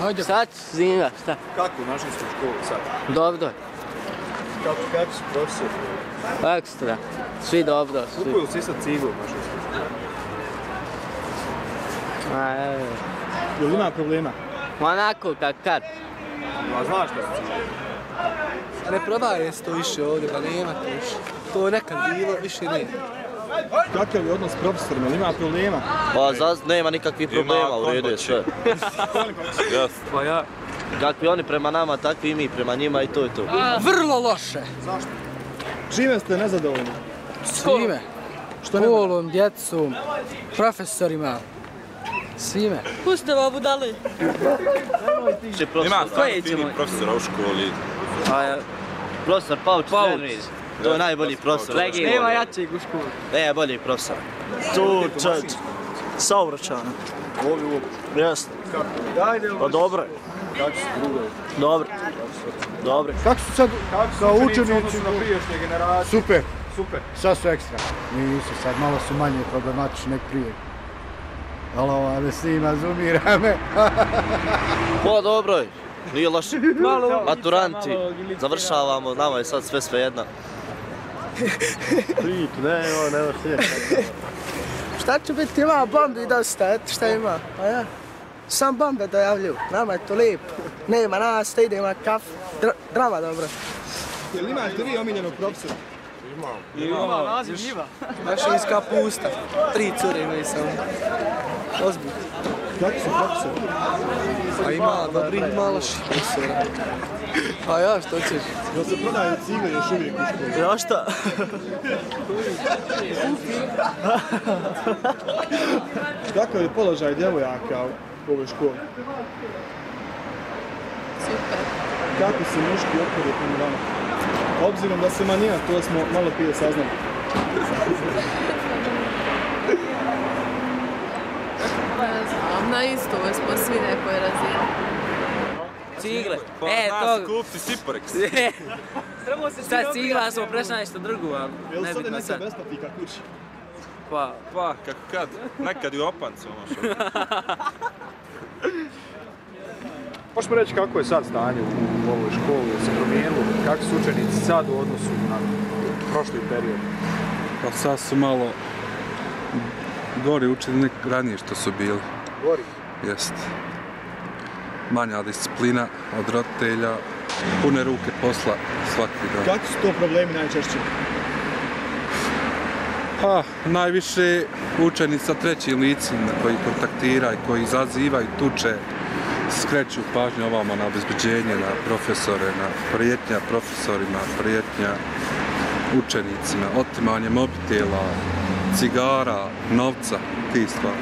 Hajde. Ću zima, šta? Kako našli smo školu sad? Dobro, Kako, kako su profesori? ekstra. Svi dobro, svi. Kupuju svi sad ciglu našli smo. Ma, evo. Jel ima problema? Onako, kak kad. A znaš šta su cigle? Ne prodaje se to više ovdje, pa nema to više. To je nekad bilo, više ne. Kakav je odnos profesorima? Jel ima problema? Pa za, nema nikakvih problema, u redu je sve. Pa ja. Kakvi oni prema nama, takvi i mi prema njima i to je to. Vrlo loše. Čime ste nezadovoljni? Svime. Što nema? Školom, djecom, profesorima. Svime. Puste. Če profesor, Ima stvarno fini profesora u školi. a, profesor Pauč, Pauč. Pauč. To je najbolji profesor. Nema jačeg u školu. Ne, bolji profesor. Tu, čet, saobraćajno. Jeste. Pa dobro. Dobro. Dobro. Kako su sad kao učenici? na priješnje generacije. Super. Super. Sad su ekstra. Nisu sad, malo su manje problematični nek prije. Ali ova me snima, zumira me. Pa dobro je. Nije loše. Maturanti, završavamo, nama je sad sve sve jedna. Prit, ne, ovo nema sve. Šta će biti, ima bombi dosta, eto šta ima, a ja. Sam bombe dojavljuju, nama je to lijepo. Nema nas, te idemo na kaf, Dra drama dobro. Jel imate vi omiljenog profesora? Mašinska pusta, tri cure imaju samo. Ozbiljno. Kako profesori? A ima dobrih i malo loših profesora. A ja, što ćeš? Jel se prodaju cigle još uvijek u školi? Ja šta? Kakav je položaj djevojaka u ovoj školi? Super. Kako se muški ophode prema vama? Obzirom da se manjina, to smo malo prije saznali. Pa ne znam, na istoj smo svi nekoj razini. Cigle. Pa E, to... se kupiti Siporex. Sad cigla smo prešli na nešto drugo, ali Jel ne bitno neka sad. besplatnika kući? Pa, Pa, kako kad? Nekad i u opancu, ono što. Možemo reći kako je sad stanje u ovoj školi, je se promijenilo, kako su učenici sad u odnosu na prošli period? Pa sad su malo gori učeni nek ranije što su bili. Gori. Jest. Manja disciplina od roditelja, pune ruke posla svaki dan. Kakvi su to problemi najčešće? Pa, najviše učeni sa trećim licima koji kontaktiraju, koji izazivaju tuče, skreću pažnju ovamo na obezbeđenje, na profesore, na prijetnja profesorima, prijetnja učenicima, otimanje mobitela, cigara, novca, ti stvari.